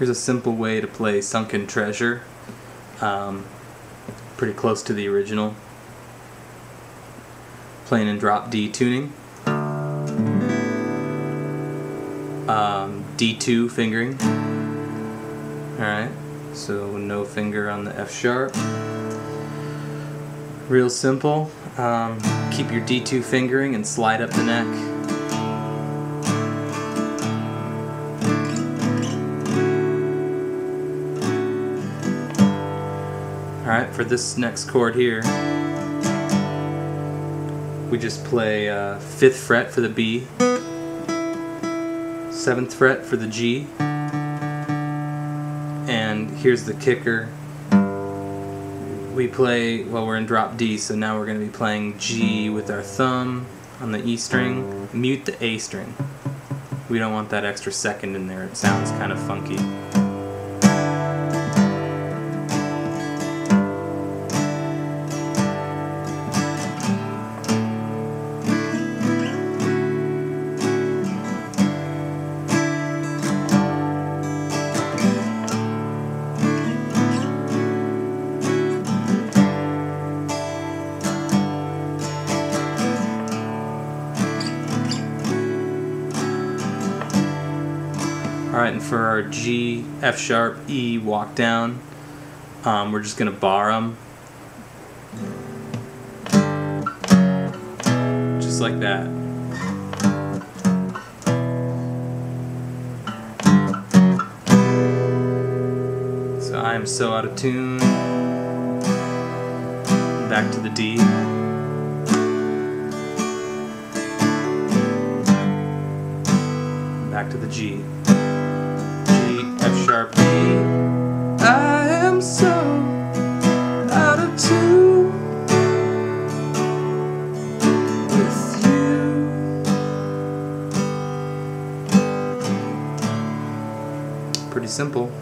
Here's a simple way to play Sunken Treasure. Um, pretty close to the original. Playing in drop D tuning. Um, D2 fingering. Alright, so no finger on the F sharp. Real simple. Um, keep your D2 fingering and slide up the neck. Alright, for this next chord here, we just play uh, 5th fret for the B, 7th fret for the G, and here's the kicker. We play, well we're in drop D, so now we're going to be playing G with our thumb on the E string, mute the A string. We don't want that extra second in there, it sounds kind of funky. Alright, and for our G, F sharp, E walk down, um, we're just going to bar them. Just like that. So I am so out of tune. Back to the D. Back to the G. Sharp. I am so out of tune with you. Pretty simple.